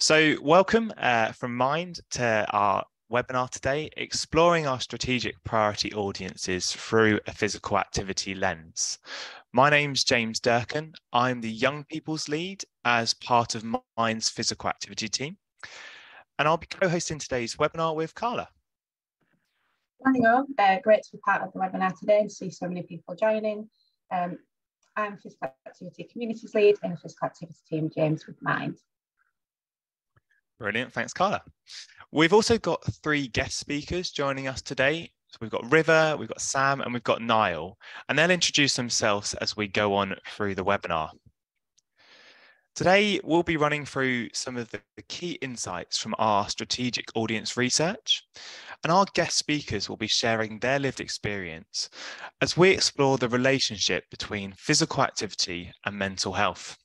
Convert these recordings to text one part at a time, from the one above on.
So, welcome uh, from Mind to our webinar today, exploring our strategic priority audiences through a physical activity lens. My name's James Durkin. I'm the Young People's Lead as part of Mind's physical activity team. And I'll be co-hosting today's webinar with Carla. All, uh, great to be part of the webinar today and see so many people joining. Um, I'm Physical Activity Communities Lead in the Physical Activity team, James with Mind. Brilliant. Thanks, Carla. We've also got three guest speakers joining us today. So we've got River, we've got Sam, and we've got Niall, and they'll introduce themselves as we go on through the webinar. Today, we'll be running through some of the key insights from our strategic audience research, and our guest speakers will be sharing their lived experience as we explore the relationship between physical activity and mental health.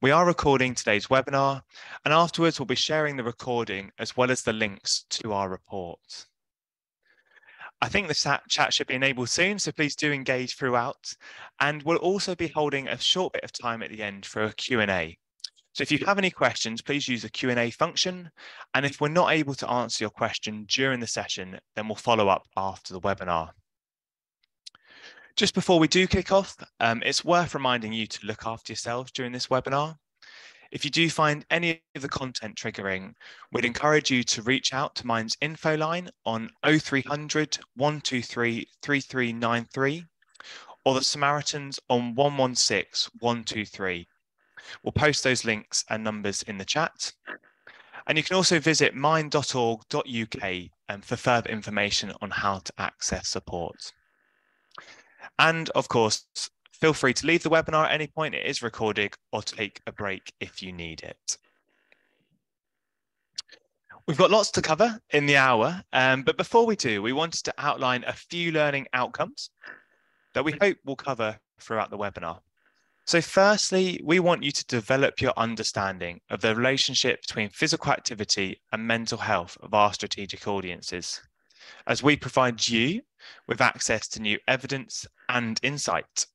We are recording today's webinar, and afterwards we'll be sharing the recording as well as the links to our report. I think the chat should be enabled soon, so please do engage throughout. And we'll also be holding a short bit of time at the end for a Q&A. So if you have any questions, please use the Q&A function. And if we're not able to answer your question during the session, then we'll follow up after the webinar. Just before we do kick off, um, it's worth reminding you to look after yourselves during this webinar. If you do find any of the content triggering, we'd encourage you to reach out to Mind's info line on 0300 123 3393 or the Samaritans on 116 123. We'll post those links and numbers in the chat. And you can also visit mind.org.uk um, for further information on how to access support. And of course, feel free to leave the webinar at any point. It is recorded or take a break if you need it. We've got lots to cover in the hour, um, but before we do, we wanted to outline a few learning outcomes that we hope will cover throughout the webinar. So firstly, we want you to develop your understanding of the relationship between physical activity and mental health of our strategic audiences, as we provide you with access to new evidence and insight.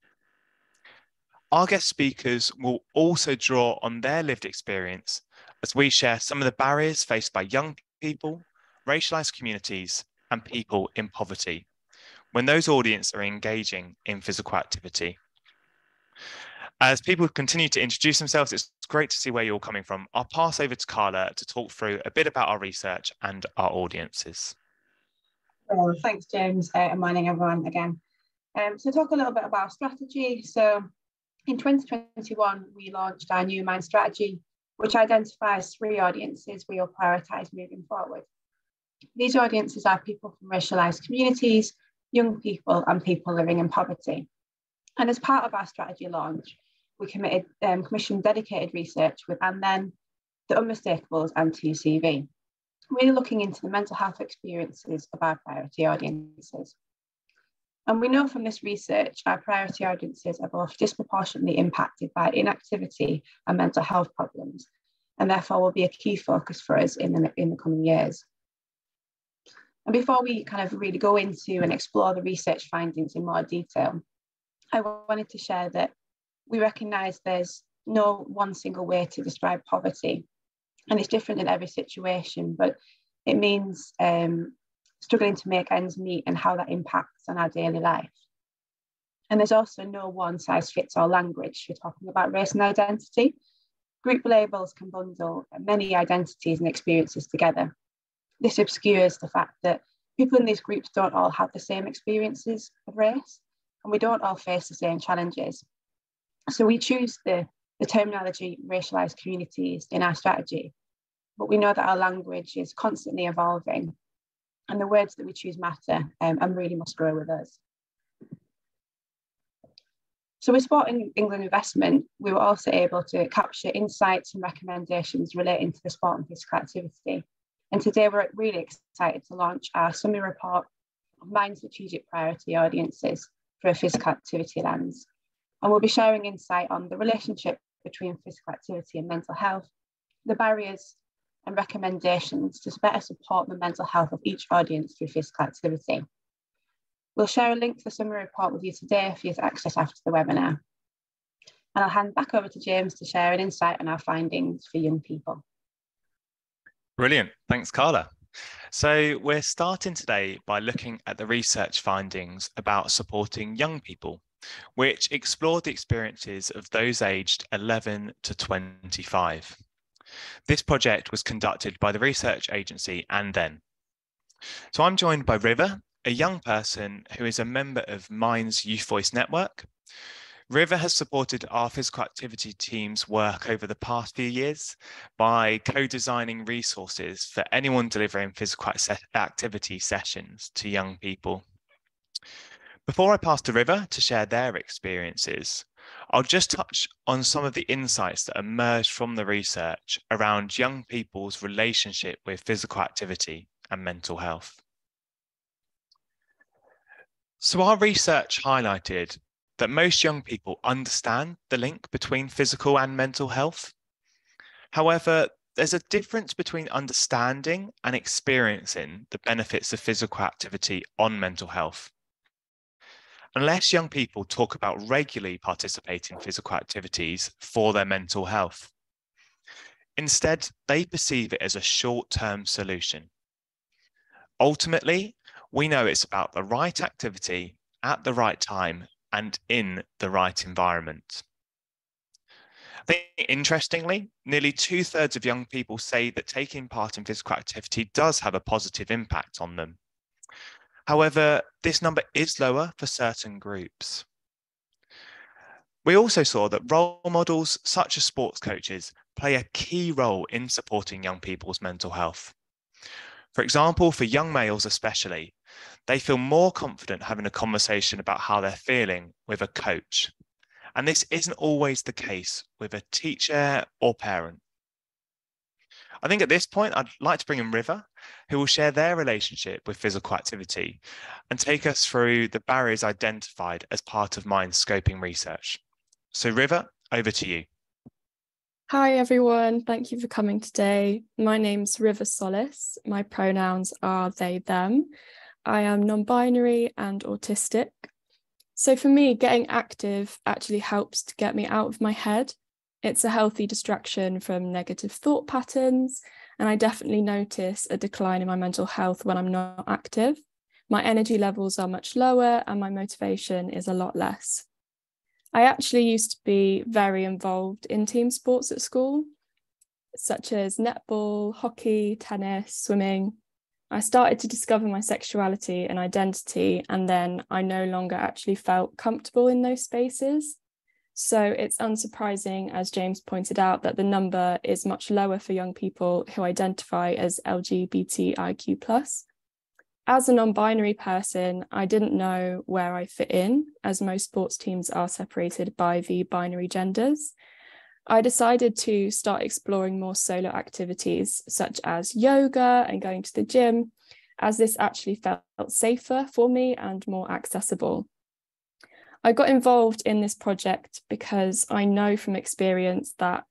Our guest speakers will also draw on their lived experience as we share some of the barriers faced by young people, racialized communities, and people in poverty when those audiences are engaging in physical activity. As people continue to introduce themselves, it's great to see where you're all coming from. I'll pass over to Carla to talk through a bit about our research and our audiences. Well, thanks, James, uh, and morning, everyone, again. Um, so talk a little bit about strategy. So in 2021, we launched our new Mind strategy, which identifies three audiences we will prioritise moving forward. These audiences are people from racialised communities, young people, and people living in poverty. And as part of our strategy launch, we committed um, commissioned dedicated research with and then the unmistakable and 2CV really looking into the mental health experiences of our priority audiences. And we know from this research, our priority audiences are both disproportionately impacted by inactivity and mental health problems, and therefore will be a key focus for us in the, in the coming years. And before we kind of really go into and explore the research findings in more detail, I wanted to share that we recognise there's no one single way to describe poverty and it's different in every situation, but it means um, struggling to make ends meet and how that impacts on our daily life. And there's also no one size fits all language. We're talking about race and identity. Group labels can bundle many identities and experiences together. This obscures the fact that people in these groups don't all have the same experiences of race, and we don't all face the same challenges. So we choose the, the terminology racialized communities in our strategy but we know that our language is constantly evolving and the words that we choose matter um, and really must grow with us. So with Sport England investment, we were also able to capture insights and recommendations relating to the sport and physical activity. And today we're really excited to launch our summary report of Mind Strategic Priority Audiences for a physical activity lens. And we'll be sharing insight on the relationship between physical activity and mental health, the barriers and recommendations to better support the mental health of each audience through physical activity. We'll share a link to the summary report with you today for you to access after the webinar. And I'll hand back over to James to share an insight on our findings for young people. Brilliant. Thanks, Carla. So, we're starting today by looking at the research findings about supporting young people, which explored the experiences of those aged 11 to 25. This project was conducted by the research agency and then. So, I'm joined by River, a young person who is a member of Minds Youth Voice Network, River has supported our physical activity team's work over the past few years by co-designing resources for anyone delivering physical activity sessions to young people. Before I pass to River to share their experiences, I'll just touch on some of the insights that emerged from the research around young people's relationship with physical activity and mental health. So our research highlighted that most young people understand the link between physical and mental health. However, there's a difference between understanding and experiencing the benefits of physical activity on mental health. Unless young people talk about regularly participating in physical activities for their mental health, instead, they perceive it as a short term solution. Ultimately, we know it's about the right activity at the right time and in the right environment. I think interestingly, nearly two thirds of young people say that taking part in physical activity does have a positive impact on them. However, this number is lower for certain groups. We also saw that role models such as sports coaches play a key role in supporting young people's mental health. For example, for young males especially, they feel more confident having a conversation about how they're feeling with a coach. And this isn't always the case with a teacher or parent. I think at this point, I'd like to bring in River, who will share their relationship with physical activity and take us through the barriers identified as part of Mind scoping research. So, River, over to you. Hi, everyone. Thank you for coming today. My name's River Solace. My pronouns are they, them. I am non binary and autistic. So for me, getting active actually helps to get me out of my head. It's a healthy distraction from negative thought patterns. And I definitely notice a decline in my mental health when I'm not active. My energy levels are much lower and my motivation is a lot less. I actually used to be very involved in team sports at school, such as netball, hockey, tennis, swimming. I started to discover my sexuality and identity, and then I no longer actually felt comfortable in those spaces. So it's unsurprising, as James pointed out, that the number is much lower for young people who identify as LGBTIQ. As a non binary person, I didn't know where I fit in, as most sports teams are separated by the binary genders. I decided to start exploring more solo activities such as yoga and going to the gym, as this actually felt safer for me and more accessible. I got involved in this project because I know from experience that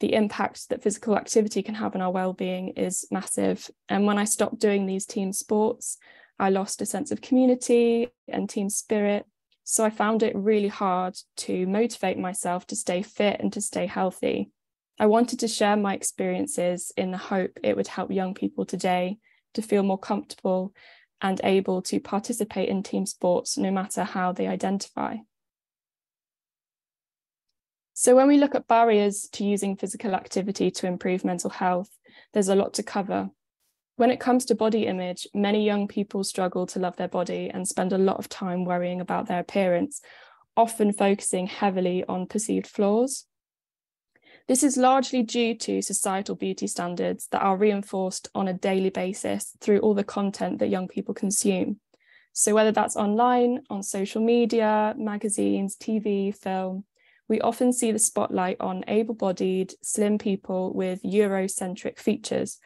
the impact that physical activity can have on our well-being is massive. And when I stopped doing these team sports, I lost a sense of community and team spirit so I found it really hard to motivate myself to stay fit and to stay healthy. I wanted to share my experiences in the hope it would help young people today to feel more comfortable and able to participate in team sports no matter how they identify. So, when we look at barriers to using physical activity to improve mental health, there's a lot to cover. When it comes to body image, many young people struggle to love their body and spend a lot of time worrying about their appearance, often focusing heavily on perceived flaws. This is largely due to societal beauty standards that are reinforced on a daily basis through all the content that young people consume. So, whether that's online, on social media, magazines, TV, film, we often see the spotlight on able bodied, slim people with Eurocentric features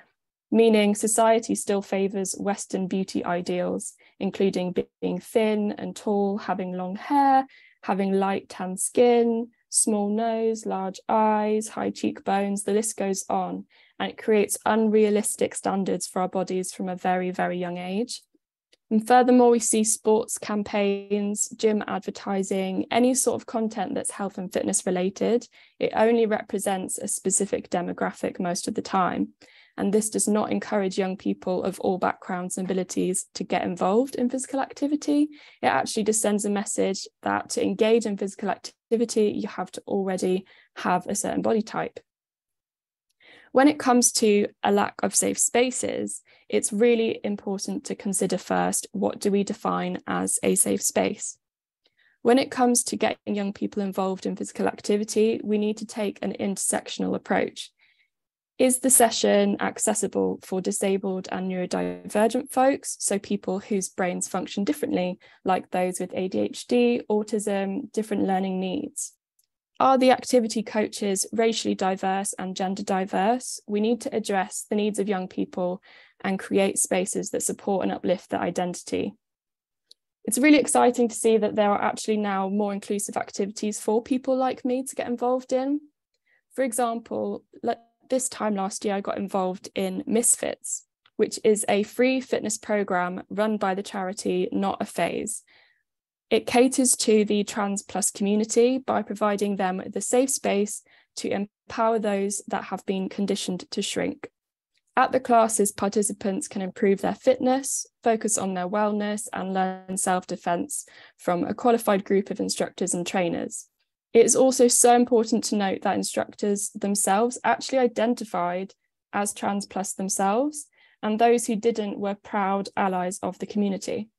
meaning society still favours Western beauty ideals, including being thin and tall, having long hair, having light tan skin, small nose, large eyes, high cheekbones, the list goes on. And it creates unrealistic standards for our bodies from a very, very young age. And furthermore, we see sports campaigns, gym advertising, any sort of content that's health and fitness related. It only represents a specific demographic most of the time. And this does not encourage young people of all backgrounds and abilities to get involved in physical activity. It actually just sends a message that to engage in physical activity, you have to already have a certain body type. When it comes to a lack of safe spaces, it's really important to consider first what do we define as a safe space? When it comes to getting young people involved in physical activity, we need to take an intersectional approach. Is the session accessible for disabled and neurodivergent folks, so people whose brains function differently, like those with ADHD, autism, different learning needs? Are the activity coaches racially diverse and gender diverse? We need to address the needs of young people and create spaces that support and uplift their identity. It's really exciting to see that there are actually now more inclusive activities for people like me to get involved in. For example, this time last year, I got involved in Misfits, which is a free fitness program run by the charity Not a Phase. It caters to the trans plus community by providing them with a safe space to empower those that have been conditioned to shrink. At the classes, participants can improve their fitness, focus on their wellness, and learn self defense from a qualified group of instructors and trainers. It is also so important to note that instructors themselves actually identified as trans plus themselves, and those who didn't were proud allies of the community.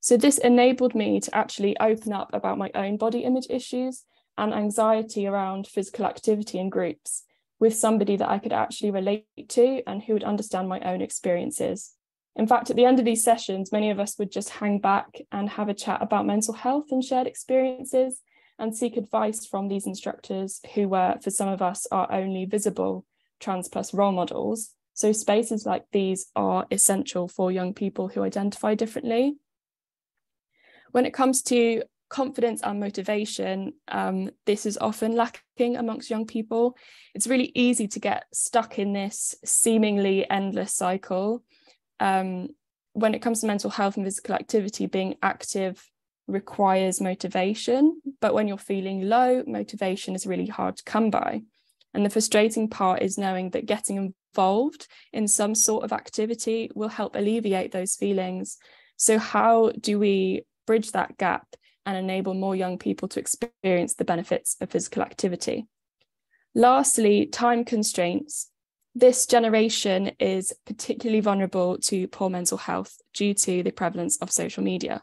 So this enabled me to actually open up about my own body image issues and anxiety around physical activity in groups with somebody that I could actually relate to and who would understand my own experiences. In fact, at the end of these sessions, many of us would just hang back and have a chat about mental health and shared experiences and seek advice from these instructors who were, for some of us, our only visible trans plus role models. So spaces like these are essential for young people who identify differently when it comes to confidence and motivation, um, this is often lacking amongst young people. It's really easy to get stuck in this seemingly endless cycle. Um, when it comes to mental health and physical activity, being active requires motivation, but when you're feeling low, motivation is really hard to come by. And the frustrating part is knowing that getting involved in some sort of activity will help alleviate those feelings. So, how do we bridge that gap and enable more young people to experience the benefits of physical activity. Lastly, time constraints. This generation is particularly vulnerable to poor mental health due to the prevalence of social media.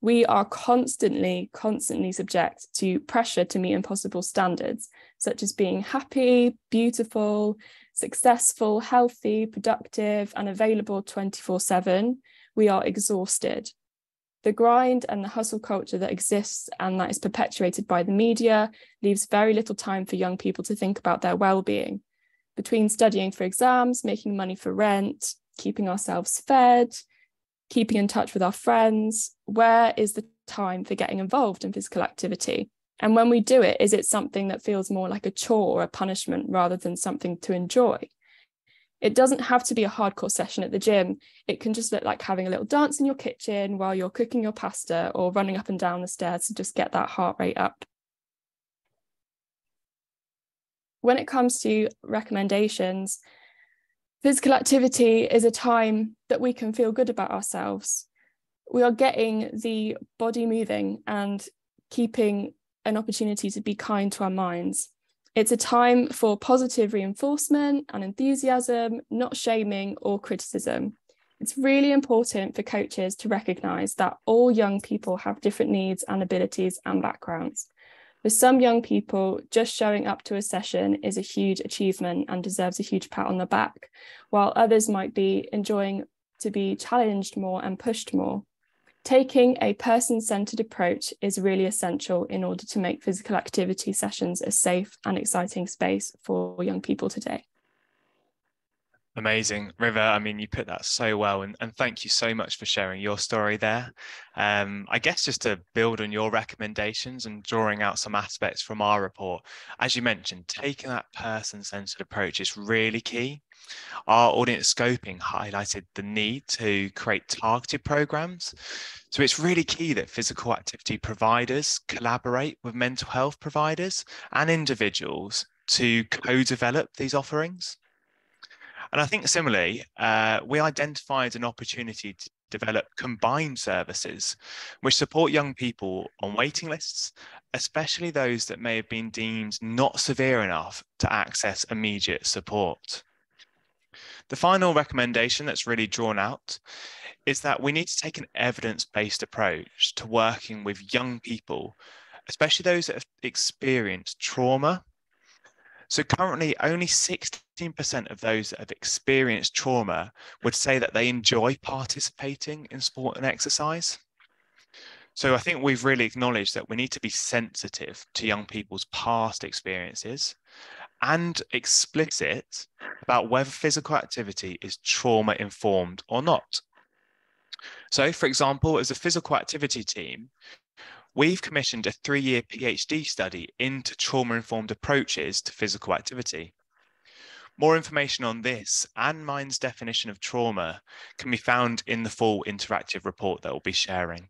We are constantly, constantly subject to pressure to meet impossible standards, such as being happy, beautiful, successful, healthy, productive, and available 24 7. We are exhausted the grind and the hustle culture that exists and that is perpetuated by the media leaves very little time for young people to think about their well-being. Between studying for exams, making money for rent, keeping ourselves fed, keeping in touch with our friends, where is the time for getting involved in physical activity? And when we do it, is it something that feels more like a chore or a punishment rather than something to enjoy? It doesn't have to be a hardcore session at the gym. It can just look like having a little dance in your kitchen while you're cooking your pasta or running up and down the stairs to just get that heart rate up. When it comes to recommendations, physical activity is a time that we can feel good about ourselves. We are getting the body moving and keeping an opportunity to be kind to our minds. It's a time for positive reinforcement and enthusiasm, not shaming or criticism. It's really important for coaches to recognise that all young people have different needs and abilities and backgrounds. For some young people, just showing up to a session is a huge achievement and deserves a huge pat on the back, while others might be enjoying to be challenged more and pushed more. Taking a person centered approach is really essential in order to make physical activity sessions a safe and exciting space for young people today. Amazing. River, I mean, you put that so well, and, and thank you so much for sharing your story there. Um, I guess just to build on your recommendations and drawing out some aspects from our report, as you mentioned, taking that person centered approach is really key. Our audience scoping highlighted the need to create targeted programs. So it's really key that physical activity providers collaborate with mental health providers and individuals to co develop these offerings. And I think similarly, uh, we identified an opportunity to develop combined services which support young people on waiting lists, especially those that may have been deemed not severe enough to access immediate support. The final recommendation that's really drawn out is that we need to take an evidence based approach to working with young people, especially those that have experienced trauma. So, currently, only 16% of those that have experienced trauma would say that they enjoy participating in sport and exercise. So, I think we've really acknowledged that we need to be sensitive to young people's past experiences and explicit about whether physical activity is trauma informed or not. So, for example, as a physical activity team, we've commissioned a three year PhD study into trauma informed approaches to physical activity. More information on this and Mind's definition of trauma can be found in the full interactive report that we'll be sharing.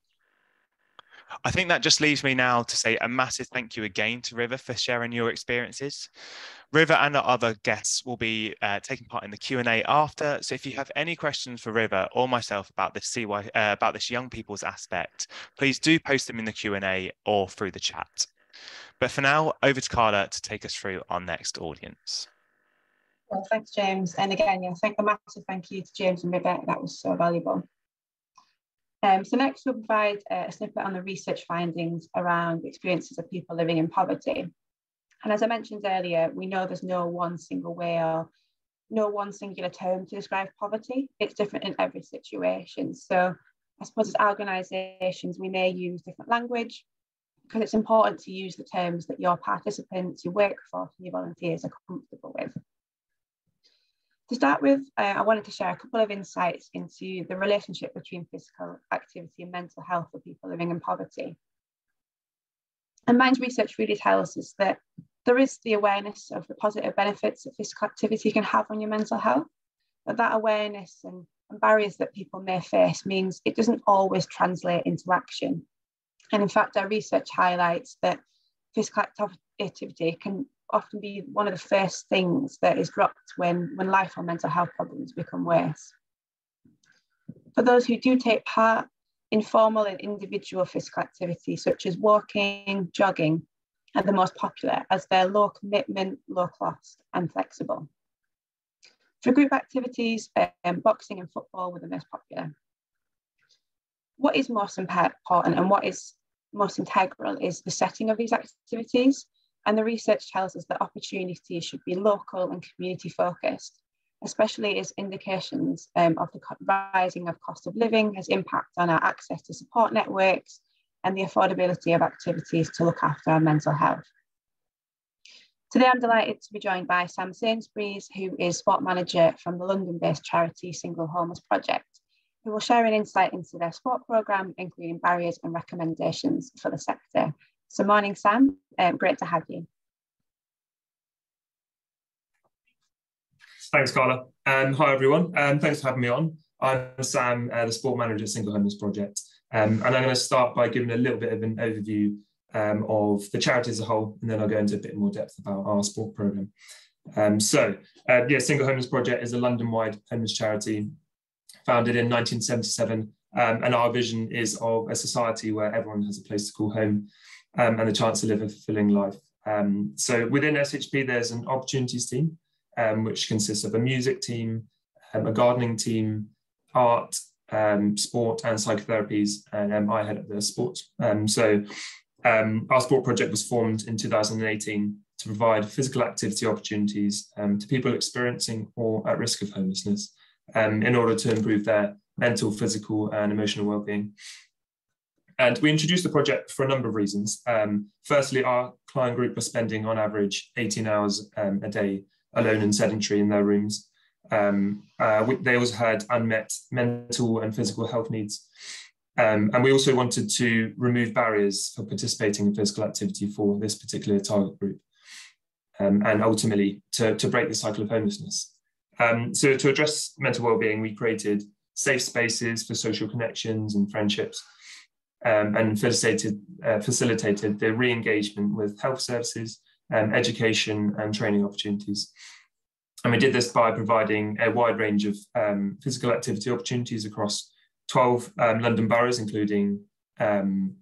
I think that just leaves me now to say a massive thank you again to River for sharing your experiences. River and our other guests will be uh, taking part in the Q&A after. So if you have any questions for River or myself about this CY, uh, about this young people's aspect, please do post them in the Q&A or through the chat. But for now, over to Carla to take us through our next audience. Well, thanks, James. And again, yeah, thank a massive thank you to James and River. That was so valuable. Um, so next we'll provide a snippet on the research findings around experiences of people living in poverty. And as I mentioned earlier, we know there's no one single way or no one singular term to describe poverty. It's different in every situation. So I suppose as organisations, we may use different language because it's important to use the terms that your participants, your workforce, and your volunteers are comfortable with. To start with, uh, I wanted to share a couple of insights into the relationship between physical activity and mental health for people living in poverty. And Mind's research really tells us that there is the awareness of the positive benefits that physical activity can have on your mental health, but that awareness and, and barriers that people may face means it doesn't always translate into action. And in fact, our research highlights that physical activity can often be one of the first things that is dropped when, when life or mental health problems become worse. For those who do take part, informal and individual physical activity such as walking, jogging are the most popular as they're low commitment, low cost and flexible. For group activities, um, boxing and football were the most popular. What is most important and what is most integral is the setting of these activities. And the research tells us that opportunities should be local and community focused, especially as indications um, of the rising of cost of living has impact on our access to support networks and the affordability of activities to look after our mental health. Today, I'm delighted to be joined by Sam Sainsbury's, who is sport manager from the London-based charity Single Homeless Project, who will share an insight into their sport programme, including barriers and recommendations for the sector. So morning, Sam. Um, great to have you. Thanks, Carla. Um, hi, everyone. Um, thanks for having me on. I'm Sam, uh, the sport manager at Single Homeless Project. Um, and I'm going to start by giving a little bit of an overview um, of the charity as a whole, and then I'll go into a bit more depth about our sport programme. Um, so, uh, yeah, Single Homeless Project is a London-wide homeless charity founded in 1977, um, and our vision is of a society where everyone has a place to call home um, and the chance to live a fulfilling life. Um, so within SHP, there's an opportunities team, um, which consists of a music team, um, a gardening team, art, um, sport, and psychotherapies. And um, I head up the sport. so our sport project was formed in 2018 to provide physical activity opportunities to people experiencing or at risk of homelessness in order to improve their mental, physical, and emotional well-being. And we introduced the project for a number of reasons. Um, firstly, our client group was spending on average 18 hours um, a day alone and sedentary in their rooms. Um, uh, we, they also had unmet mental and physical health needs. Um, and we also wanted to remove barriers for participating in physical activity for this particular target group. Um, and ultimately to, to break the cycle of homelessness. Um, so to address mental well-being, we created safe spaces for social connections and friendships um, and facilitated, uh, facilitated the re-engagement with health services, um, education and training opportunities. And we did this by providing a wide range of um, physical activity opportunities across 12 um, London boroughs, including um,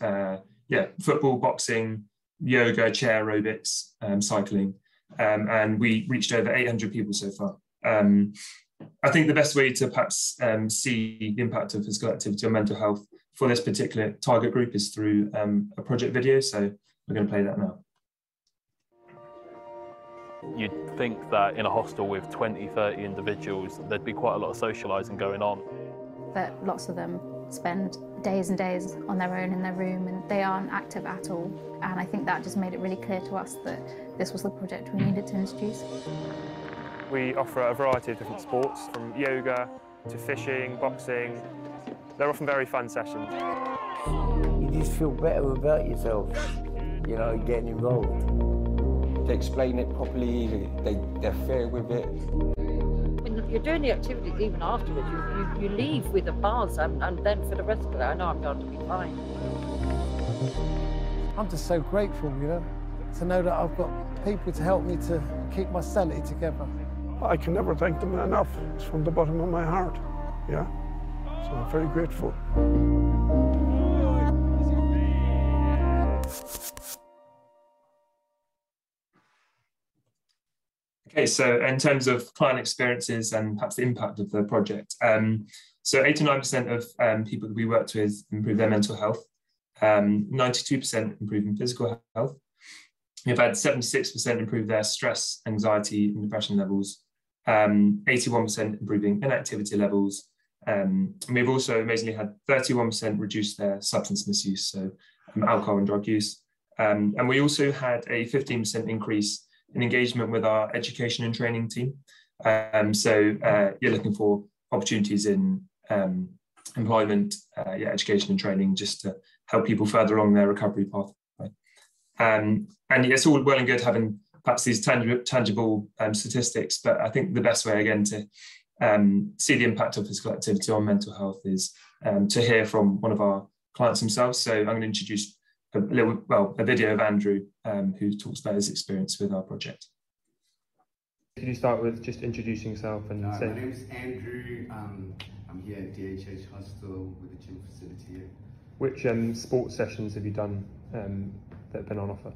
uh, yeah, football, boxing, yoga, chair aerobics, um, cycling. Um, and we reached over 800 people so far. Um, I think the best way to perhaps see the impact of physical activity on mental health for this particular target group is through um, a project video. So we're going to play that now. You'd think that in a hostel with 20, 30 individuals, there'd be quite a lot of socialising going on. But lots of them spend days and days on their own in their room and they aren't active at all. And I think that just made it really clear to us that this was the project we needed to introduce. We offer a variety of different sports, from yoga to fishing, boxing. They're often very fun sessions. You just feel better about yourself, you know, getting involved they explain it properly, they, they're fair with it. When you're doing the activities even afterwards, you, you, you leave with a buzz and, and then for the rest of it, I know I'm going to be fine. I'm just so grateful, you know, to know that I've got people to help me to keep my sanity together. I can never thank them enough. It's from the bottom of my heart, yeah? So I'm very grateful. Okay, so in terms of client experiences and perhaps the impact of the project, um, so 89% of um, people that we worked with improve their mental health, 92% um, improve in physical health. We've had 76% improve their stress, anxiety, and depression levels, 81% um, improving inactivity levels. Um, and we've also amazingly had 31% reduce their substance misuse, so um, alcohol and drug use. and we also had a 15% increase in engagement with our education and training team. Um, so uh, you're looking for opportunities in um, employment, uh, yeah, education and training, just to help people further along their recovery pathway. Um, and it's all well and good having perhaps these tangible, tangible um, statistics, but I think the best way again to um, see the impact of physical activity on mental health is um, to hear from one of our clients themselves. So I'm going to introduce a little, well, a video of Andrew um, who talks about his experience with our project. Could you start with just introducing yourself and uh, say? My name is Andrew. Um, I'm here at DHH Hostel with the gym facility here. Which um, sports sessions have you done um, that have been on offer?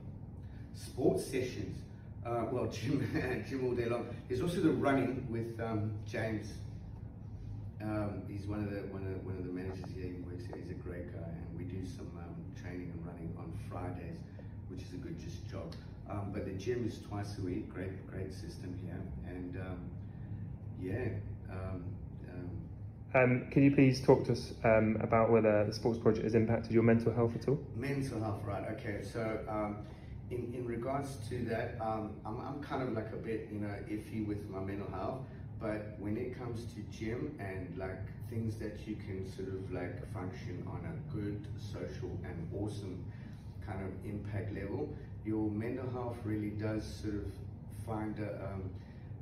Sports sessions. Uh, well, gym, gym all day long. There's also the running with um, James. Um, he's one of the one of one of the managers here. He works here. He's a great guy, and we do some um, training and running on Fridays, which is a good just job. Um, but the gym is twice a week. Great, great system here, and um, yeah. Um, um, um, can you please talk to us about whether the sports project has impacted your mental health at all? Mental health, right? Okay, so in, in regards to that, um, I'm, I'm kind of like a bit, you know, iffy with my mental health. But when it comes to gym and like things that you can sort of like function on a good, social, and awesome kind of impact level, your mental health really does sort of find a, um,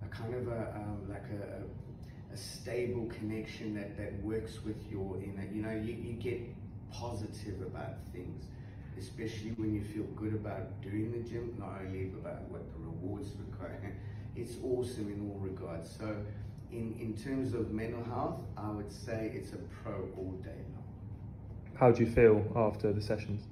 a kind of a um, like a, a, stable connection that, that works with your inner. You know, you, you get positive about things, especially when you feel good about doing the gym, not only about what the rewards require it's awesome in all regards. So in, in terms of mental health, I would say it's a pro all day long. How do you feel after the sessions?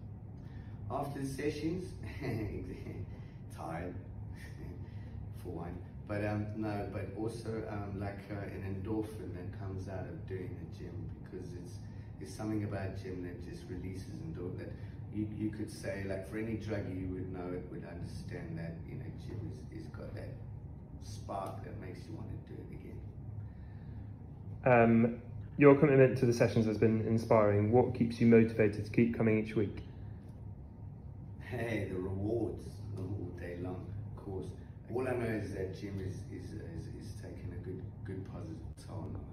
After the sessions, tired for one. But um, no, but also um, like uh, an endorphin that comes out of doing the gym because it's it's something about gym that just releases endorphin. That you, you could say like for any drug you would know it would understand that you know gym is, is got that spark that makes you want to do it again? Um, your commitment to the sessions has been inspiring. What keeps you motivated to keep coming each week? Hey, the rewards all day long, of course. All I know is that gym is, is, is, is taking a good, good positive toll on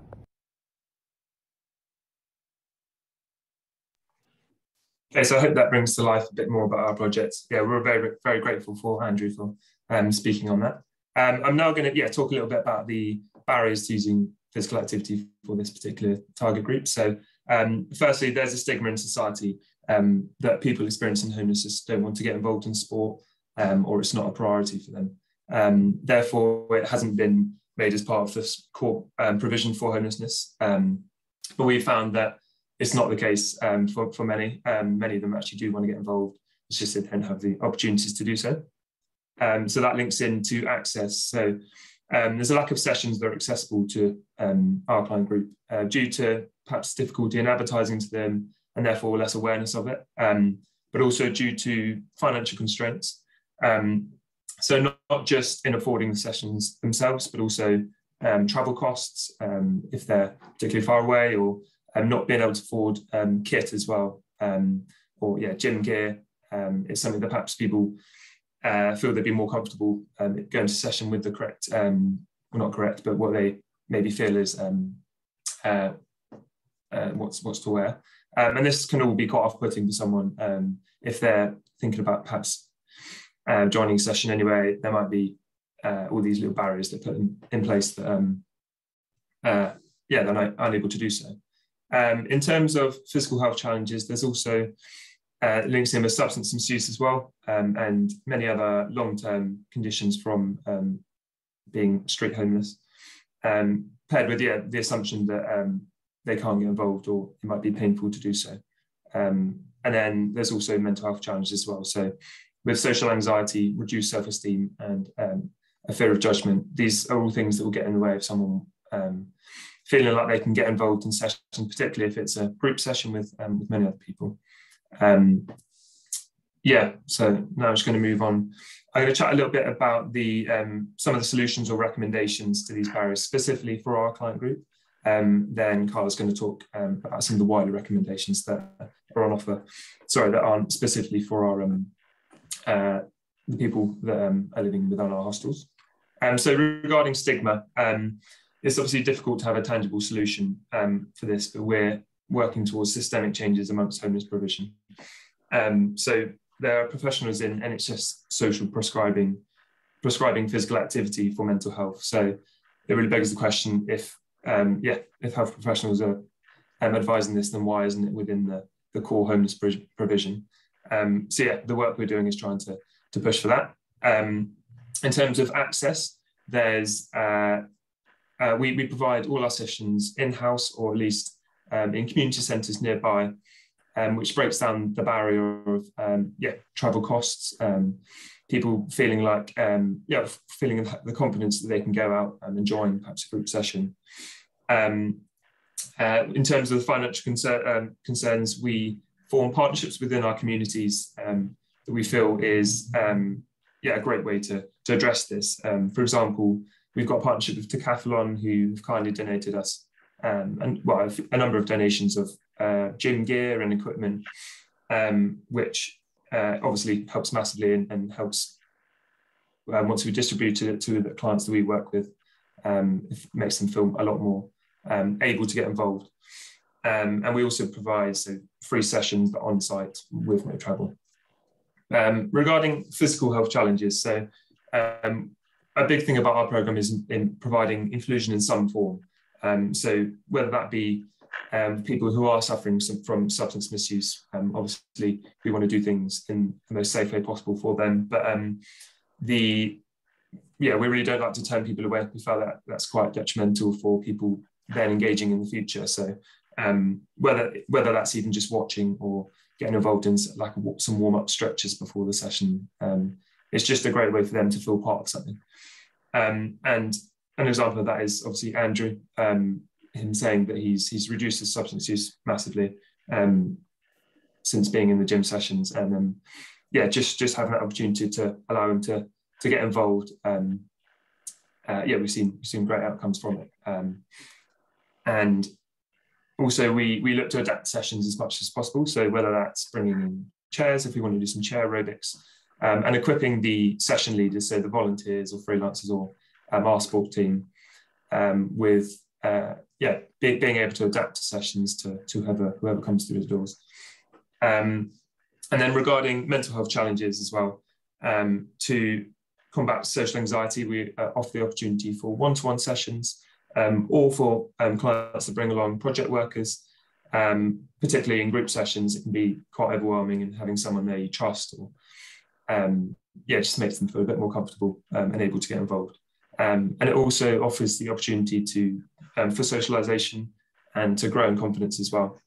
Okay, so I hope that brings to life a bit more about our project. Yeah, we're very, very grateful for Andrew for um, speaking on that. Um, I'm now going to yeah talk a little bit about the barriers to using physical activity for this particular target group. So, um, firstly, there's a stigma in society um, that people experiencing homelessness don't want to get involved in sport um, or it's not a priority for them. Um, therefore, it hasn't been made as part of the core um, provision for homelessness. Um, but we found that it's not the case um, for, for many. Um, many of them actually do want to get involved. It's just they don't have the opportunities to do so. Um, so that links into access. So um, there's a lack of sessions that are accessible to um, our client group uh, due to perhaps difficulty in advertising to them and therefore less awareness of it, um, but also due to financial constraints. So not, not, just in affording the sessions themselves, but also travel costs if they're particularly far away or not being able to afford kit as well, or yeah, gym gear. it's something that perhaps people uh, feel they'd be more comfortable um, going to session with the correct, um, well not correct, but what they maybe feel is um, uh, uh, what's what's to wear. Um, and this can all be quite off-putting for someone um, if they're thinking about perhaps uh, joining a session anyway. There might be uh, all these little barriers that put in, in place that um, uh, yeah they're not unable to do so. In terms of physical health challenges, there's also uh, links in with substance misuse as well, um, and many other long-term conditions from um, being street homeless, um, paired with yeah, the assumption that um, they can't get involved or it might be painful to do so. Um, and then there's also mental health challenges as well. So with social anxiety, reduced self-esteem, and um, a fear of judgment, these are all things that will get in the way of someone feeling like they can get involved in sessions, particularly if it's a group session with, with many other people. Um, yeah, so now I'm just going to move on. I'm going to chat a little bit about the um, some of the solutions or recommendations to these barriers, specifically for our client group. Um, then Carla's going to talk um, about some of the wider recommendations that are on offer. Sorry, that aren't specifically for our um, uh, the people that um, are living within our hostels. Um, so regarding stigma, um, it's obviously difficult to have a tangible solution um, for this, but we're working towards systemic changes amongst homeless provision. Um, so there are professionals in NHS social prescribing prescribing physical activity for mental health. So it really begs the question if um, yeah if health professionals are um, advising this, then why isn't it within the, the core homeless provision? Um, so yeah, the work we're doing is trying to to push for that. Um, in terms of access, there's uh, uh, we, we provide all our sessions in-house or at least um, in community centres nearby, um, which breaks down the barrier of um, yeah travel costs. Um, people feeling like um, yeah feeling the confidence that they can go out and join perhaps a group session. Um, uh, in terms of the financial concern, concerns, we form partnerships within our communities that we feel is yeah a great way to to address this. for example, we've got a partnership with Decathlon who have kindly donated us um, and well, a number of donations of uh, gym gear and equipment, um, which uh, obviously helps massively and, and helps um, once we distribute it to the clients that we work with, um, it makes them feel a lot more um, able to get involved. Um, and we also provide so free sessions on site with no travel. regarding physical health challenges, so a big thing about our program is in, in providing inclusion in some form. Um, so whether that be um, people who are suffering some, from substance misuse, um, obviously we want to do things in the most safe way possible for them. But um, the yeah, we really don't like to turn people away. We felt that that's quite detrimental for people then engaging in the future. So um, whether whether that's even just watching or getting involved in like some warm up stretches before the session, um, it's just a great way for them to feel part of something. Um, and an example of that is obviously Andrew, um, him saying that he's he's reduced his substance use massively um, since being in the gym sessions, and um, yeah, just just having that opportunity to allow him to to get involved. Um, uh, yeah, we've seen we've seen great outcomes from it, um, and also we we look to adapt sessions as much as possible. So whether that's bringing in chairs, if we want to do some chair aerobics, um, and equipping the session leaders, so the volunteers or freelancers or um, our sport team um, with uh, yeah be, being able to adapt to sessions to, to whoever whoever comes through the doors. Um, and then regarding mental health challenges as well, um, to combat social anxiety, we uh, offer the opportunity for one-to-one sessions um, or for um, clients to bring along project workers. particularly in group sessions, it can be quite overwhelming and having someone there you trust or yeah, just makes them feel a bit more comfortable um, and able to get involved. Um, and it also offers the opportunity to um, for socialization and to grow in confidence as well.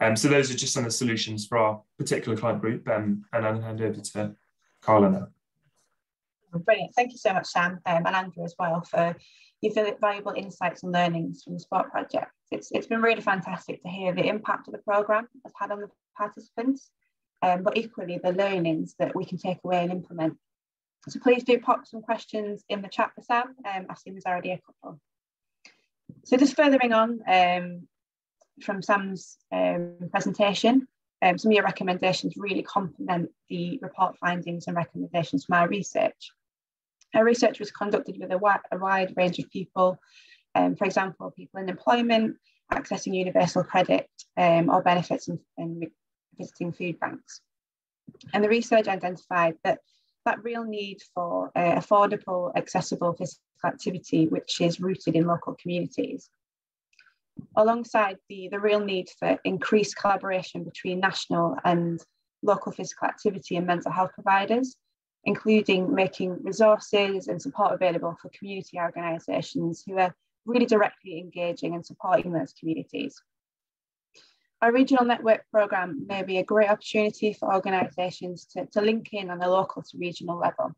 Um, so those are just some of the solutions for our particular client group. Um, and I'll hand over to Carla now. Brilliant. Thank you so much, Sam, um, and Andrew as well for your valuable insights and learnings from the Sport Project. It's, it's been really fantastic to hear the impact of the programme has had on the participants, um, but equally the learnings that we can take away and implement. So please do pop some questions in the chat for Sam. Um, I see there's already a couple. So just furthering on um, from Sam's um, presentation, um, some of your recommendations really complement the report findings and recommendations from our research. Our research was conducted with a, wide, a wide range of people, um, for example, people in employment, accessing universal credit um, or benefits and, visiting food banks. And the research identified that that real need for uh, affordable, accessible physical activity, which is rooted in local communities, alongside the, the real need for increased collaboration between national and local physical activity and mental health providers, including making resources and support available for community organisations who are really directly engaging and supporting those communities. Our regional network programme may be a great opportunity for organisations to, to link in on a local to regional level.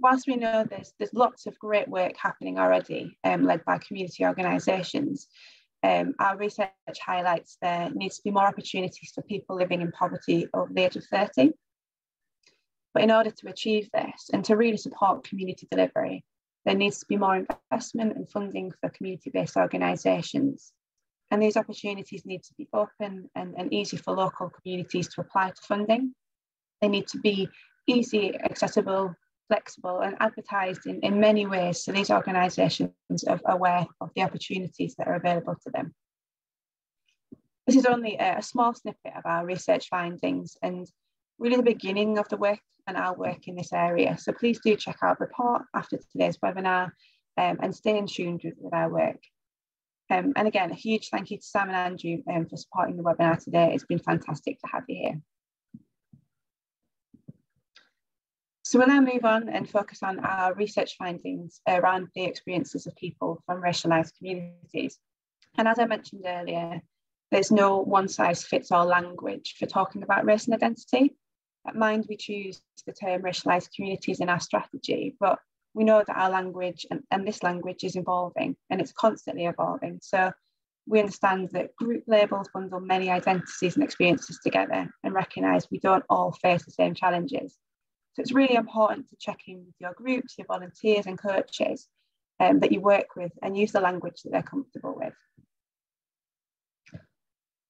Whilst we know there's, there's lots of great work happening already, um, led by community organisations, um, our research highlights there needs to be more opportunities for people living in poverty over the age of 30. But in order to achieve this and to really support community delivery, there needs to be more investment and funding for community-based organisations. And these opportunities need to be open and, and easy for local communities to apply to funding. They need to be easy, accessible, flexible and advertised in, in many ways so these organisations are aware of the opportunities that are available to them. This is only a, a small snippet of our research findings and really the beginning of the work and our work in this area. So please do check out the report after today's webinar um, and stay in tune with, with our work. Um, and again, a huge thank you to Sam and Andrew um, for supporting the webinar today. It's been fantastic to have you here. So we'll now move on and focus on our research findings around the experiences of people from racialised communities. And as I mentioned earlier, there's no one size fits all language for talking about race and identity. At Mind, we choose the term racialised communities in our strategy, but we know that our language and, and this language is evolving and it's constantly evolving. So we understand that group labels bundle many identities and experiences together and recognise we don't all face the same challenges. So it's really important to check in with your groups, your volunteers and coaches um, that you work with and use the language that they're comfortable with.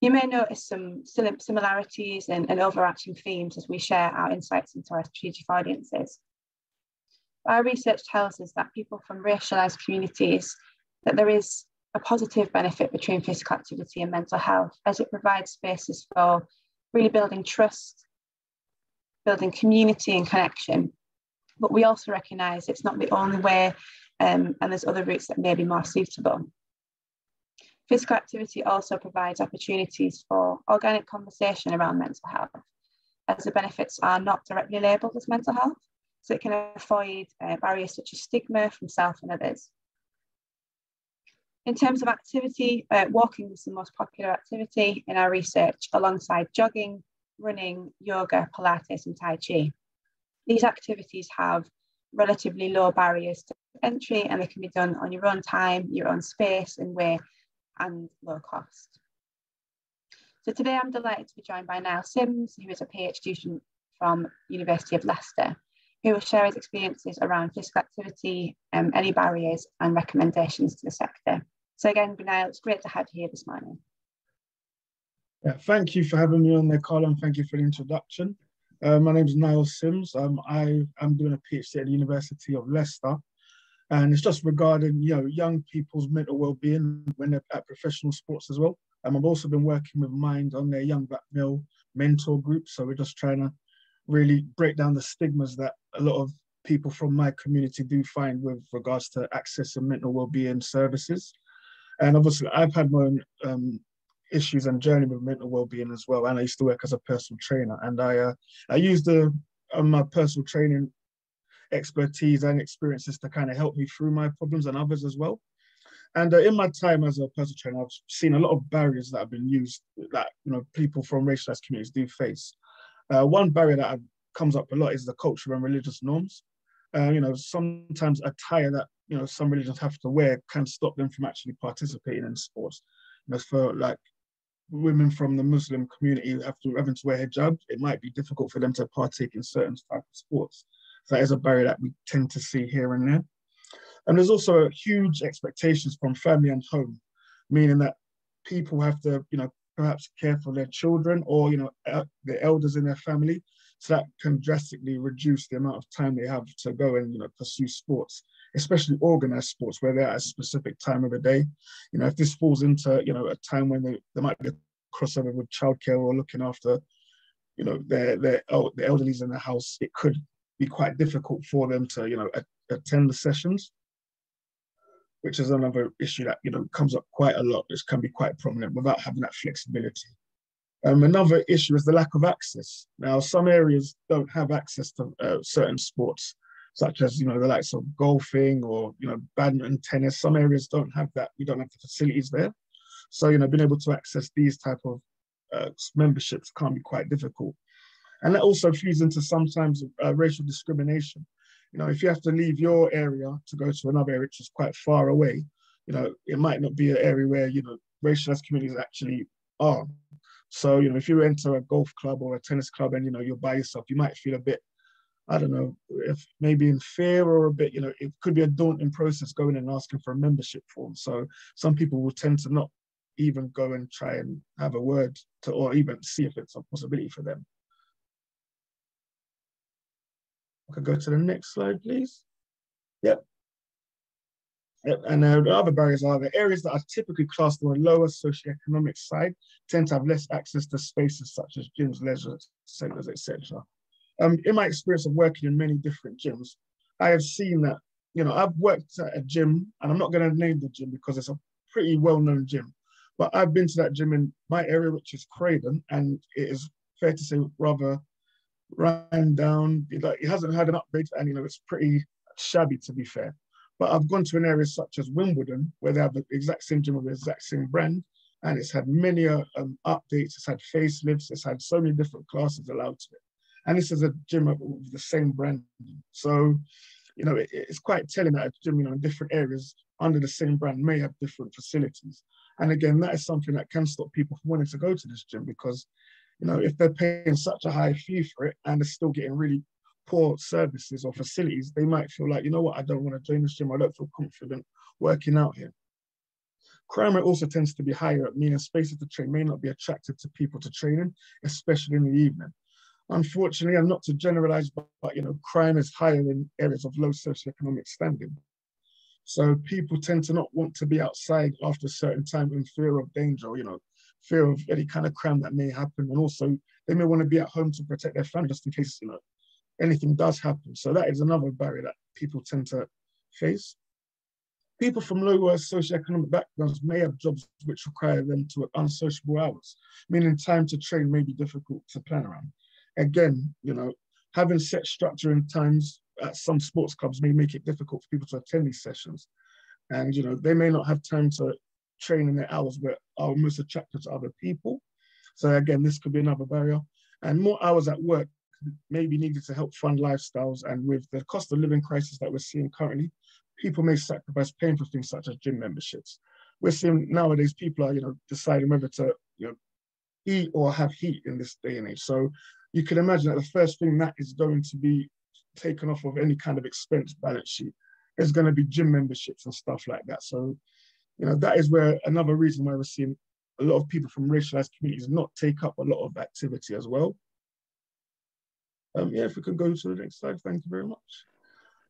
You may notice some similarities and, and overarching themes as we share our insights into our strategic audiences. Our research tells us that people from racialised communities, that there is a positive benefit between physical activity and mental health as it provides spaces for really building trust, building community and connection. But we also recognise it's not the only way um, and there's other routes that may be more suitable. Physical activity also provides opportunities for organic conversation around mental health, as the benefits are not directly labelled as mental health, so it can avoid uh, barriers such as stigma from self and others. In terms of activity, uh, walking is the most popular activity in our research alongside jogging, running, yoga, Pilates and Tai Chi. These activities have relatively low barriers to entry and they can be done on your own time, your own space and way and low cost. So today I'm delighted to be joined by Niall Sims, who is a PhD student from University of Leicester, who will share his experiences around physical activity, um, any barriers and recommendations to the sector. So again, Niall, it's great to have you here this morning. Yeah, thank you for having me on there, Carla, and thank you for the introduction. Uh, my name is Niall Sims. Um, I am doing a PhD at the University of Leicester, and it's just regarding you know young people's mental well-being when they're at professional sports as well. Um, I've also been working with Mind on their young black male mentor group, so we're just trying to really break down the stigmas that a lot of people from my community do find with regards to access and mental well-being services. And obviously, I've had my own um, issues and journey with mental well-being as well. And I used to work as a personal trainer, and I uh, I use the um, my personal training expertise and experiences to kind of help me through my problems and others as well. And uh, in my time as a personal trainer, I've seen a lot of barriers that have been used that you know people from racialized communities do face. Uh, one barrier that comes up a lot is the cultural and religious norms. Uh, you know, sometimes attire that you know some religions have to wear can stop them from actually participating in sports. You know, for like women from the Muslim community who have to having to wear hijab, it might be difficult for them to partake in certain type of sports. So that is a barrier that we tend to see here and there. And there's also huge expectations from family and home, meaning that people have to, you know, perhaps care for their children or, you know, the elders in their family. So that can drastically reduce the amount of time they have to go and, you know, pursue sports, especially organized sports where they're at a specific time of the day. You know, if this falls into, you know, a time when they, there might be a crossover with childcare or looking after, you know, their, their the elderlies in the house, it could be quite difficult for them to, you know, attend the sessions which is another issue that you know comes up quite a lot, which can be quite prominent without having that flexibility. Um, another issue is the lack of access. Now, some areas don't have access to uh, certain sports, such as you know the likes of golfing or you know badminton, tennis. Some areas don't have that. We don't have the facilities there, so you know being able to access these type of uh, memberships can be quite difficult, and that also feeds into sometimes uh, racial discrimination you know, if you have to leave your area to go to another area which is quite far away, you know, it might not be an area where, you know, racialized communities actually are. So, you know, if you enter a golf club or a tennis club and, you know, you're by yourself, you might feel a bit, I don't know, if maybe in fear or a bit, you know, it could be a daunting process going and asking for a membership form. So some people will tend to not even go and try and have a word to, or even see if it's a possibility for them. I could go to the next slide, please. Yep. Yep. And uh, the other barriers are the areas that are typically classed on the lower socioeconomic side tend to have less access to spaces such as gyms, leisure centers, etc. Um, in my experience of working in many different gyms, I have seen that, you know, I've worked at a gym, and I'm not going to name the gym because it's a pretty well-known gym, but I've been to that gym in my area, which is Croydon, and it is fair to say rather ran down. Like, it hasn't had an upgrade, and you know it's pretty shabby to be fair. But I've gone to an area such as Wimbledon, where they have the exact same gym with the exact same brand, and it's had many uh, um, updates. It's had facelifts. It's had so many different classes allowed to it, and this is a gym with the same brand. So, you know, it, it's quite telling that a gym, you know, in different areas under the same brand may have different facilities. And again, that is something that can stop people from wanting to go to this gym because you know, if they're paying such a high fee for it and they're still getting really poor services or facilities, they might feel like, you know what, I don't want to join this gym. I don't feel confident working out here. Crime rate also tends to be higher, meaning spaces to train may not be attractive to people to train in, especially in the evening. Unfortunately, and not to generalize, but, but you know, crime is higher in areas of low socioeconomic standing. So people tend to not want to be outside after a certain time in fear of danger, you know, fear of any kind of crime that may happen. And also they may want to be at home to protect their family just in case, you know, anything does happen. So that is another barrier that people tend to face. People from lower uh, socioeconomic backgrounds may have jobs which require them to work unsociable hours, meaning time to train may be difficult to plan around. Again, you know, having set structure and times at some sports clubs may make it difficult for people to attend these sessions. And, you know, they may not have time to training their hours where are uh, most attractive to other people. So again, this could be another barrier. And more hours at work may be needed to help fund lifestyles. And with the cost of living crisis that we're seeing currently, people may sacrifice paying for things such as gym memberships. We're seeing nowadays people are, you know, deciding whether to, you know, eat or have heat in this day and age. So you can imagine that the first thing that is going to be taken off of any kind of expense balance sheet is going to be gym memberships and stuff like that. So you know, that is where another reason why we're seeing a lot of people from racialized communities not take up a lot of activity as well. Um, yeah, if we can go to the next slide, thank you very much.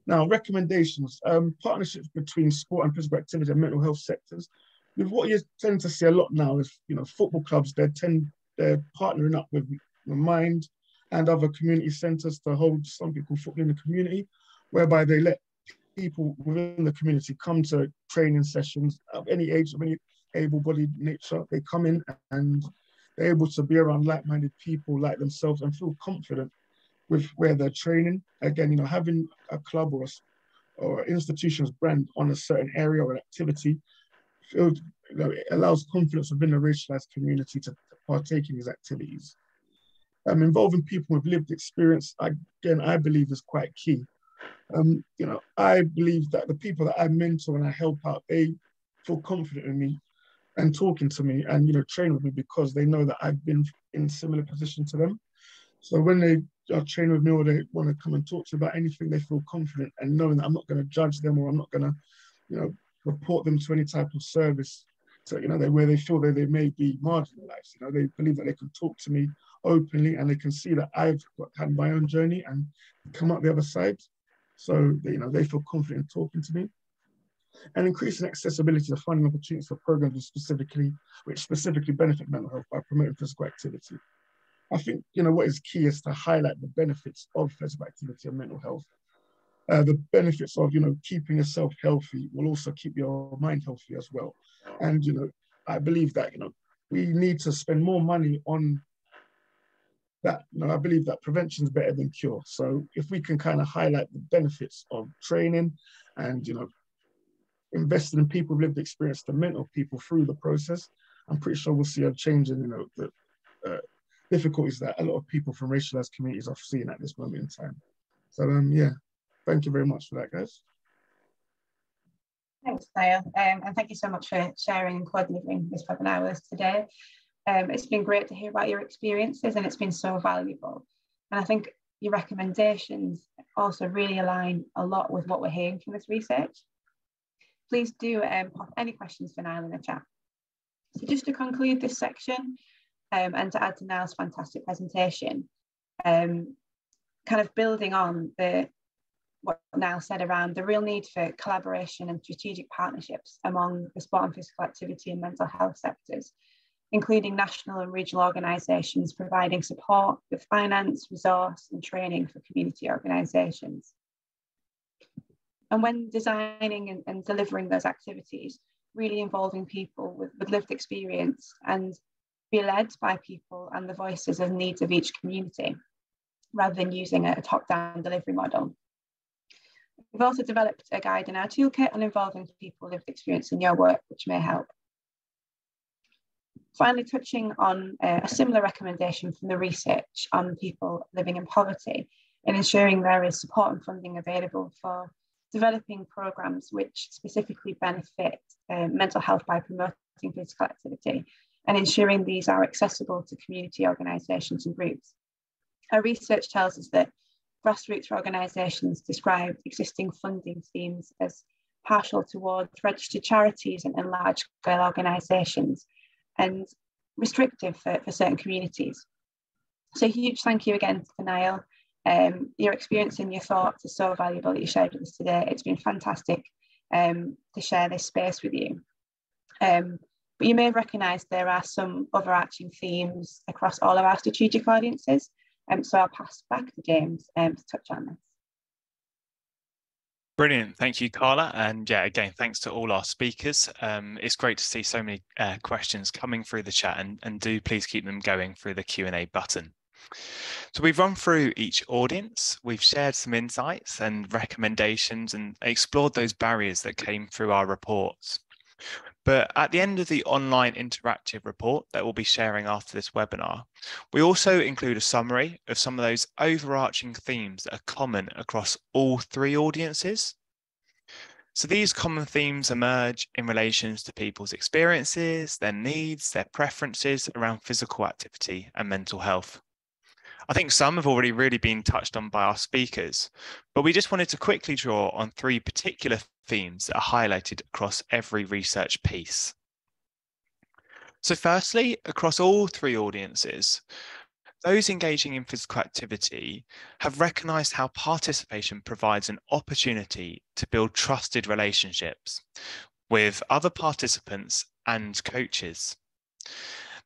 Now, recommendations, um, partnerships between sport and physical activity and mental health sectors. With what you tend to see a lot now is, you know, football clubs, they tend, they're partnering up with the Mind and other community centres to hold something called football in the community, whereby they let people within the community come to training sessions of any age, of any able-bodied nature. They come in and they're able to be around like-minded people like themselves and feel confident with where they're training. Again, you know, having a club or a, or institution's brand on a certain area or activity, it allows confidence within the racialized community to partake in these activities. Um, involving people with lived experience, again, I believe is quite key. Um, you know, I believe that the people that I mentor and I help out, they feel confident in me and talking to me and you know train with me because they know that I've been in similar position to them. So when they are training with me or they want to come and talk to me about anything, they feel confident and knowing that I'm not going to judge them or I'm not going to, you know, report them to any type of service. So you know, they, where they feel that they may be marginalized. You know, they believe that they can talk to me openly and they can see that I've had my own journey and come out the other side. So you know, they feel confident in talking to me and increasing accessibility to funding opportunities for programs specifically, which specifically benefit mental health by promoting physical activity. I think you know what is key is to highlight the benefits of physical activity and mental health. Uh, the benefits of you know keeping yourself healthy will also keep your mind healthy as well. And you know, I believe that you know we need to spend more money on that. You know, I believe that prevention is better than cure. So if we can kind of highlight the benefits of training and you know invested in people with lived experience to mentor people through the process, I'm pretty sure we'll see a change in you know the uh, difficulties that a lot of people from racialized communities are seeing at this moment in time. So um, yeah, thank you very much for that, guys. Thanks, Niall, um, and thank you so much for sharing and coordinating this webinar with us today. Um, it's been great to hear about your experiences and it's been so valuable. And I think your recommendations also really align a lot with what we're hearing from this research please do um, pop any questions for Niall in the chat. So just to conclude this section um, and to add to Niall's fantastic presentation, um, kind of building on the what Niall said around the real need for collaboration and strategic partnerships among the sport and physical activity and mental health sectors, including national and regional organisations providing support with finance, resource and training for community organisations. And when designing and, and delivering those activities, really involving people with, with lived experience and be led by people and the voices and needs of each community rather than using a, top-down delivery model. We've also developed a guide in our toolkit on involving people with lived experience in your work, which may help. Finally, touching on uh, a similar recommendation from the research on people living in poverty and ensuring there is support and funding available for developing programs which specifically benefit uh, mental health by promoting physical activity and ensuring these are accessible to community organisations and groups. Our research tells us that grassroots organisations describe existing funding schemes as partial towards registered charities and, and large scale organisations and restrictive for, for certain communities. So huge thank you again to Niall um, your experience and your thoughts are so valuable that you shared with us today. It's been fantastic um, to share this space with you. Um, but you may have recognised there are some overarching themes across all of our strategic audiences. Um, so I'll pass back to James um, to touch on this. Brilliant. Thank you, Carla. And yeah, again, thanks to all our speakers. Um, it's great to see so many uh, questions coming through the chat and, and do please keep them going through the Q&A button. So we've run through each audience, we've shared some insights and recommendations and explored those barriers that came through our reports. But at the end of the online interactive report that we'll be sharing after this webinar, we also include a summary of some of those overarching themes that are common across all three audiences. So these common themes emerge in relations to people's experiences, their needs, their preferences around physical activity and mental health. I think some have already really been touched on by our speakers, but we just wanted to quickly draw on three particular themes that are highlighted across every research piece. So firstly, across all three audiences, those engaging in physical activity have recognized how participation provides an opportunity to build trusted relationships with other participants and coaches.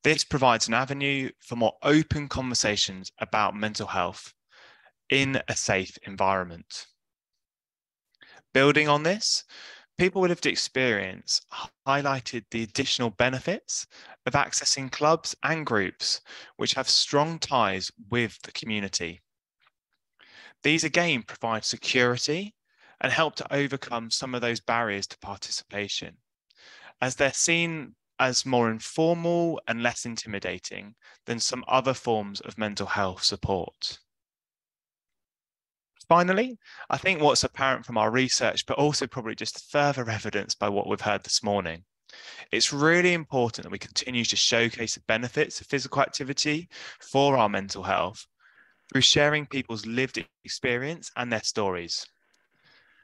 This provides an avenue for more open conversations about mental health in a safe environment. Building on this, people with lived experience highlighted the additional benefits of accessing clubs and groups which have strong ties with the community. These again provide security and help to overcome some of those barriers to participation, as they're seen as more informal and less intimidating than some other forms of mental health support. Finally, I think what's apparent from our research, but also probably just further evidence by what we've heard this morning, it's really important that we continue to showcase the benefits of physical activity for our mental health through sharing people's lived experience and their stories.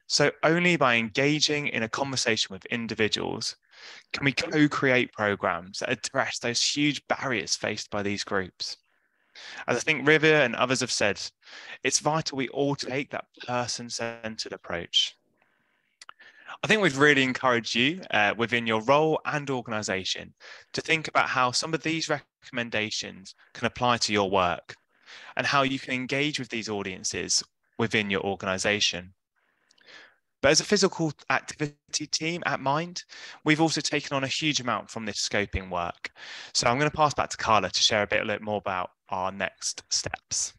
So only by engaging in a conversation with individuals can we co-create programs that address those huge barriers faced by these groups. As I think River and others have said, it's vital we all take that person-centered approach. I think we've really encouraged you uh, within your role and organisation to think about how some of these recommendations can apply to your work and how you can engage with these audiences within your organisation. But as a physical activity team at Mind, we've also taken on a huge amount from this scoping work. So I'm going to pass back to Carla to share a bit, a more about our next steps.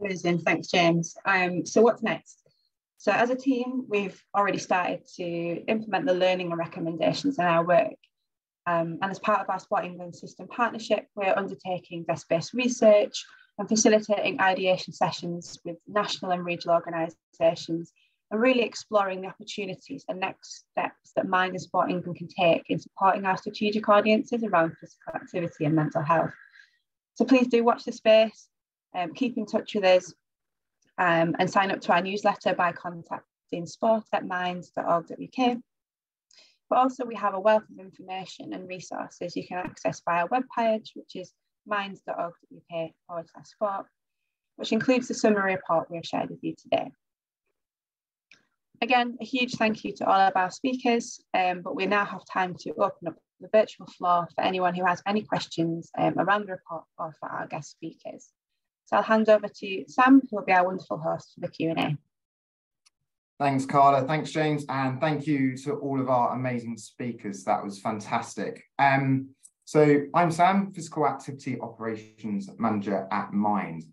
Amazing, thanks James. Um, so what's next? So as a team, we've already started to implement the learning and recommendations in our work. Um, and as part of our Sport England system partnership, we're undertaking desk-based research and facilitating ideation sessions with national and regional organisations and really exploring the opportunities and next steps that Mind and Sport England can take in supporting our strategic audiences around physical activity and mental health. So please do watch the space, um, keep in touch with us um, and sign up to our newsletter by contacting sport at minds.org.uk. But also we have a wealth of information and resources you can access via our webpage, which is minds.org.uk forward slash sport, which includes the summary report we have shared with you today. Again, a huge thank you to all of our speakers, um, but we now have time to open up the virtual floor for anyone who has any questions um, around the report or for our guest speakers. So I'll hand over to Sam, who will be our wonderful host for the Q&A. Thanks, Carla. Thanks, James. And thank you to all of our amazing speakers. That was fantastic. Um, so I'm Sam, Physical Activity Operations Manager at Mind.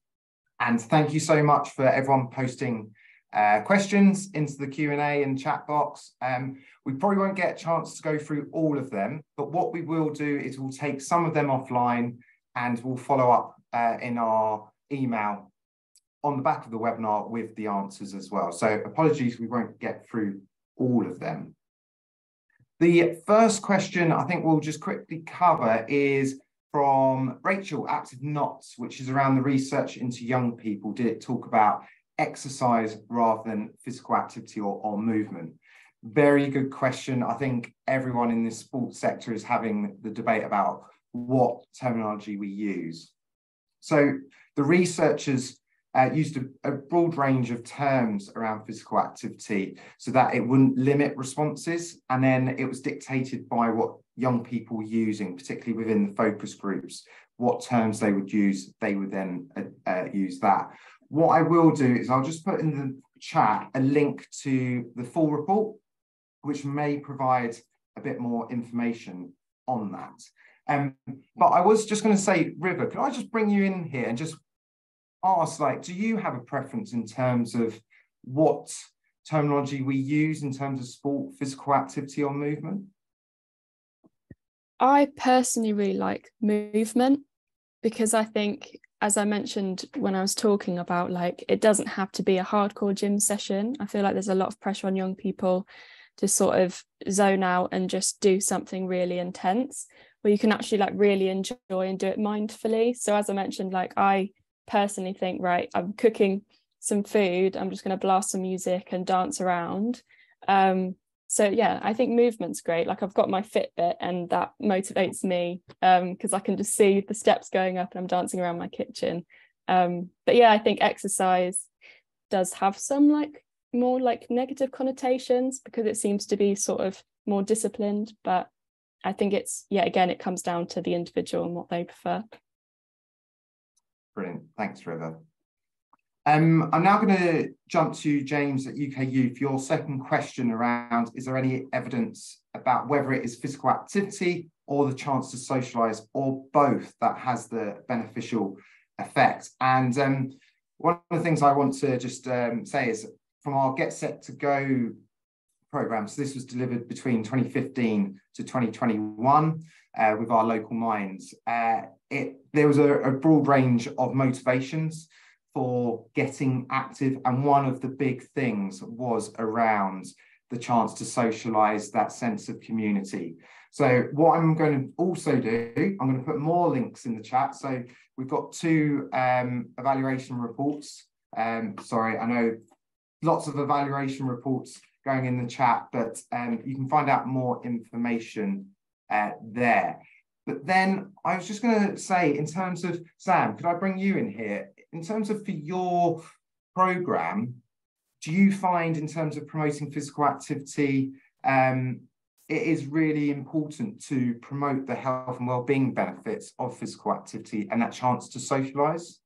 And thank you so much for everyone posting uh, questions into the Q&A and chat box. Um, we probably won't get a chance to go through all of them, but what we will do is we'll take some of them offline and we'll follow up uh, in our email on the back of the webinar with the answers as well. So apologies, we won't get through all of them. The first question I think we'll just quickly cover is from Rachel Active Notts, which is around the research into young people. Did it talk about exercise rather than physical activity or, or movement? Very good question. I think everyone in this sports sector is having the debate about what terminology we use. So the researchers uh, used a, a, broad range of terms around physical activity so that it wouldn't limit responses. And then it was dictated by what young people were using, particularly within the focus groups, what terms they would use, they would then uh, uh, use that. What I will do is I'll just put in the chat a link to the full report, which may provide a bit more information on that. Um, but I was just going to say, River, could I just bring you in here and just ask, like, do you have a preference in terms of what terminology we use in terms of sport, physical activity, or movement? I personally really like movement because I think, as I mentioned when I was talking about, like, it doesn't have to be a hardcore gym session. I feel like there's a lot of pressure on young people to sort of zone out and just do something really intense where you can actually like really enjoy and do it mindfully. So as I mentioned, like I personally think, right, I'm cooking some food, I'm just going to blast some music and dance around. Um, so yeah, I think movement's great. Like I've got my Fitbit and that motivates me because um, I can just see the steps going up and I'm dancing around my kitchen. Um, but yeah, I think exercise does have some like more like negative connotations because it seems to be sort of more disciplined, but I think it's, yeah, again, it comes down to the individual and what they prefer. Brilliant. Thanks, River. Um, I'm now going to jump to James at UK Youth. Your second question around is there any evidence about whether it is physical activity or the chance to socialise or both that has the beneficial effect? And um, one of the things I want to just um, say is from our Get Set to Go program, so this was delivered between 2015 to 2021 uh, with our local minds. Uh, it, there was a, a broad range of motivations for getting active, and one of the big things was around the chance to socialize that sense of community. So what I'm going to also do, I'm going to put more links in the chat. So we've got two um, evaluation reports. Um, sorry, I know lots of evaluation reports going in the chat, but um, you can find out more information uh, there. But then I was just going to say, in terms of Sam, could I bring you in here? In terms of for your program, do you find in terms of promoting physical activity, um, it is really important to promote the health and well-being benefits of physical activity and that chance to socialize?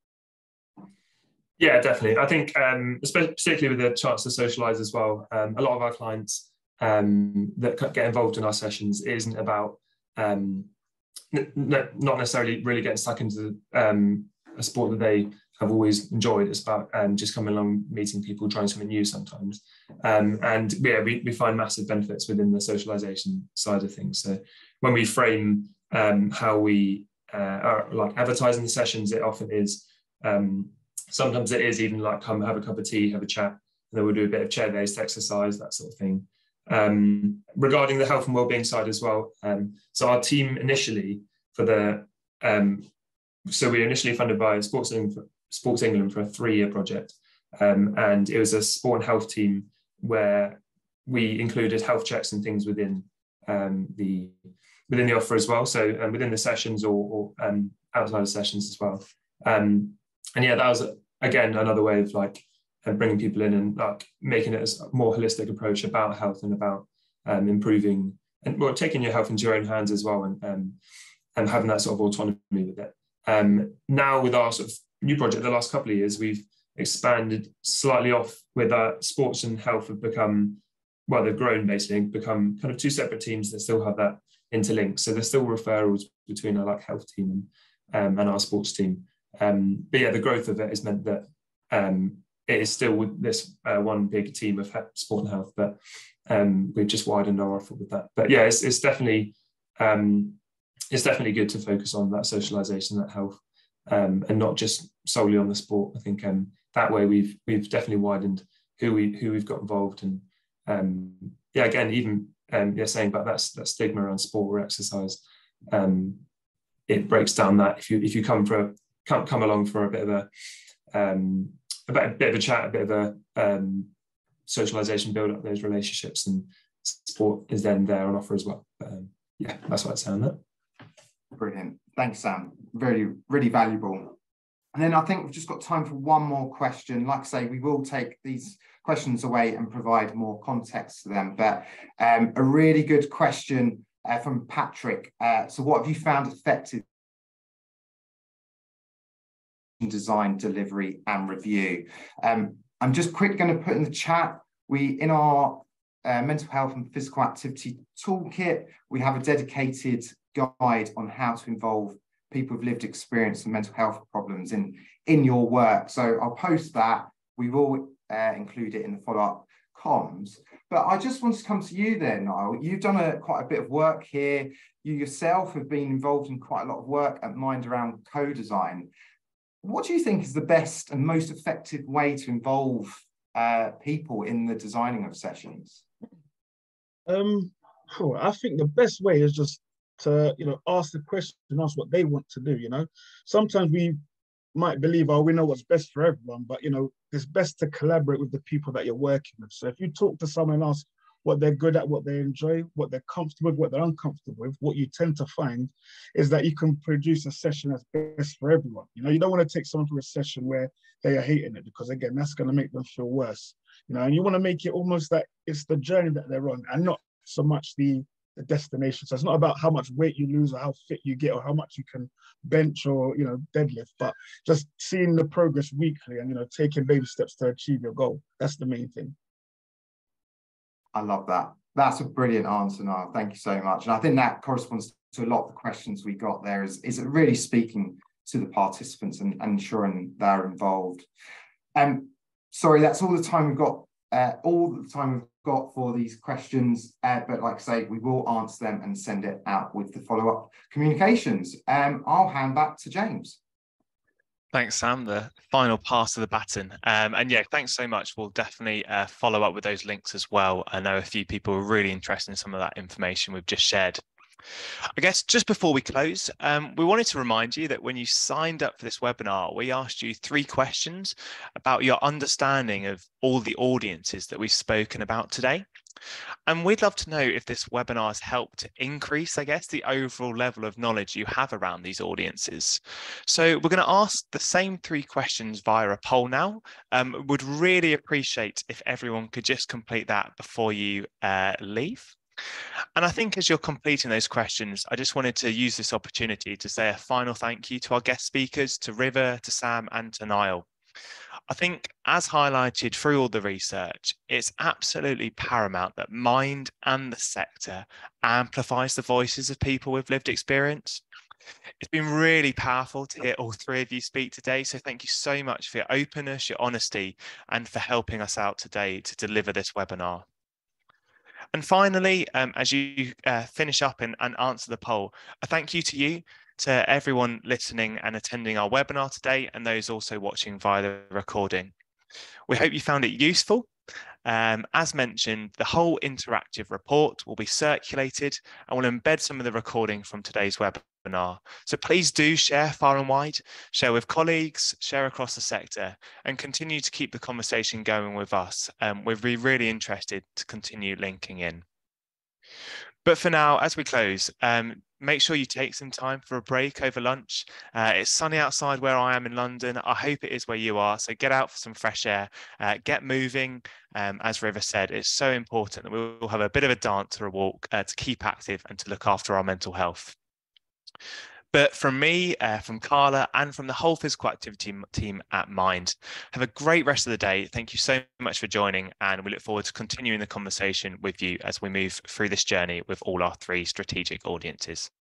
Yeah, definitely. I think, um, particularly with the chance to socialize as well, um, a lot of our clients um, that get involved in our sessions isn't about um, not necessarily really getting stuck into um, a sport that they have always enjoyed. It's about um, just coming along, meeting people, trying something new sometimes. Um, and yeah, we, we find massive benefits within the socialization side of things. So when we frame um, how we uh, are like advertising the sessions, it often is, um, sometimes it is even like come have a cup of tea, have a chat, and then we'll do a bit of chair-based exercise, that sort of thing. Um, regarding the health and well-being side as well, um, so our team initially for the so we were initially funded by Sports England, Sports England for a three-year project, um, and it was a sport and health team where we included health checks and things within um, the within the offer as well. So um, within the sessions or, or um, outside of sessions as well. Um, and yeah, that was again another way of like uh, bringing people in and like making it a more holistic approach about health and about um, improving and well taking your health into your own hands as well and and having that sort of autonomy with it. Um, now with our sort of new project, the last couple of years, we've expanded slightly off with our sports and health have become, well, they've grown basically, become kind of two separate teams that still have that interlink. So there's still referrals between our like health team and, um, and our sports team. Um, but yeah, the growth of it has meant that um, it is still with this uh, one big team of sport and health, but um, we've just widened our offer with that. But yeah, it's, it's definitely um, it's definitely good to focus on that socialization, that health, um, and not just solely on the sport. I think um, that way we've we've definitely widened who we who we've got involved, and um, yeah, again, even um, yeah, saying about that that stigma around sport or exercise, um, it breaks down that if you if you come for a, come come along for a bit of a um, a bit, of a chat, a bit of a socialization, build up those relationships, and sport is then there on offer as well. But, um, yeah, that's what I'd say on that. Brilliant. Thanks, Sam. Really, really valuable. And then I think we've just got time for one more question. Like I say, we will take these questions away and provide more context to them. But um, a really good question uh, from Patrick. Uh, so, what have you found effective in design, delivery, and review? Um, I'm just quick going to put in the chat. We in our uh, mental health and physical activity toolkit, we have a dedicated guide on how to involve people with lived experience and mental health problems in, in your work. So I'll post that. We will uh, include it in the follow-up comms. But I just want to come to you then, Niall. You've done a, quite a bit of work here. You yourself have been involved in quite a lot of work at Mind around co-design. What do you think is the best and most effective way to involve uh, people in the designing of sessions? Um, I think the best way is just to you know ask the question ask what they want to do you know. Sometimes we might believe oh we know what's best for everyone but you know it's best to collaborate with the people that you're working with. So if you talk to someone else what they're good at what they enjoy what they're comfortable with what they're uncomfortable with what you tend to find is that you can produce a session that's best for everyone. You know you don't want to take someone to a session where they are hating it because again that's going to make them feel worse you know. And you want to make it almost that it's the journey that they're on and not so much the the destination. So it's not about how much weight you lose or how fit you get or how much you can bench or you know deadlift, but just seeing the progress weekly and you know taking baby steps to achieve your goal. That's the main thing. I love that. That's a brilliant answer, Niall. Thank you so much. And I think that corresponds to a lot of the questions we got there. Is is it really speaking to the participants and, and ensuring they're involved? Um, sorry, that's all the time we've got, uh, all the time we've got for these questions. Uh, but like I say, we will answer them and send it out with the follow-up communications. Um, I'll hand back to James. Thanks, Sam. The final pass of the baton. Um, and yeah, thanks so much. We'll definitely uh, follow up with those links as well. I know a few people are really interested in some of that information we've just shared. I guess just before we close, um, we wanted to remind you that when you signed up for this webinar, we asked you three questions about your understanding of all the audiences that we've spoken about today. And we'd love to know if this webinar has helped to increase, I guess, the overall level of knowledge you have around these audiences. So we're going to ask the same three questions via a poll now. Um, would really appreciate if everyone could just complete that before you uh, leave. And I think as you're completing those questions, I just wanted to use this opportunity to say a final thank you to our guest speakers, to River, to Sam, and to Niall. I think, as highlighted through all the research, it's absolutely paramount that Mind and the sector amplifies the voices of people with lived experience. It's been really powerful to hear all three of you speak today. So, thank you so much for your openness, your honesty, and for helping us out today to deliver this webinar. And finally, um, as you uh, finish up and, and answer the poll, a thank you to you to everyone listening and attending our webinar today and those also watching via the recording. We hope you found it useful. Um, as mentioned, the whole interactive report will be circulated and will embed some of the recording from today's webinar. So please do share far and wide, share with colleagues, share across the sector, and continue to keep the conversation going with us. Um, we're really interested to continue linking in. But for now, as we close, um, make sure you take some time for a break over lunch. Uh, it's sunny outside where I am in London. I hope it is where you are. So get out for some fresh air, uh, get moving. Um, as River said, it's so important that we will have a bit of a dance or a walk uh, to keep active and to look after our mental health. But from me, uh, from Carla, and from the whole physical activity team at Mind, have a great rest of the day. Thank you so much for joining, and we look forward to continuing the conversation with you as we move through this journey with all our three strategic audiences.